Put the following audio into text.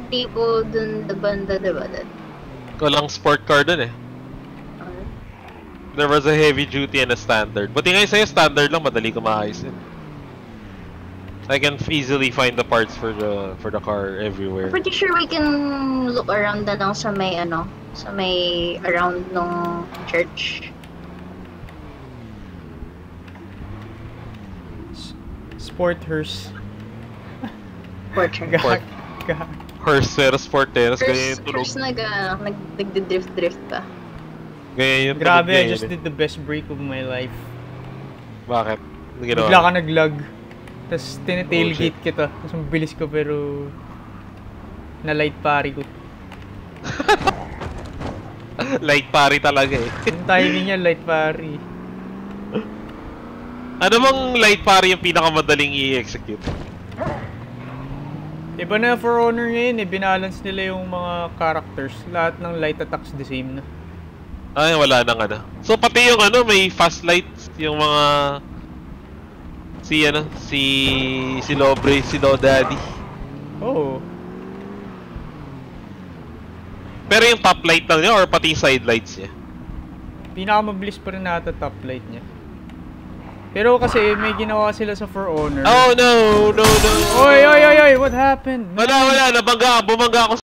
tipo dun the banda, diba? That, Walang sport car dun eh. uh, There was a heavy duty and a standard. Buti nga sa'yo standard lang, madali ko maayos yun. I can easily find the parts for the for the car everywhere. pretty sure we can look around na lang sa may ano, sa may around nung church. Sport hearse. Portrait. Gag. Sport. Gag. Horseros, porteros, ganyan First, yung tunog. first nag, uh, nag, nagdi-drift-drift pa. Ganyan yung Grabe, I just eh. did the best break of my life. Bakit? Ano ginawa? Bigla ka nag-lag. Tapos Oh, tinitailgate kita. Tapos mabilis ko pero... Na light pari ko. Light pari talaga eh. Yung timing niya, light pari. ano bang light pari yung pinakamadaling i-execute? Iba na for honor ngayon eh. Binalance nila yung mga characters. Lahat ng light attacks the same na. Ay, wala nang ano. So pati yung ano, may fast lights, yung mga si ano, si si Lobre, si Lo Daddy. Oo. Oh. Pero yung top light lang niya or pati yung side lights niya? Pinakamabilis pa rin nata top light niya. Pero kasi may ginawa sila sa For Honor. Oh no, no, no. Oy, oy, oy, oy, what happened? Wala, wala, nabangga, bumangga ako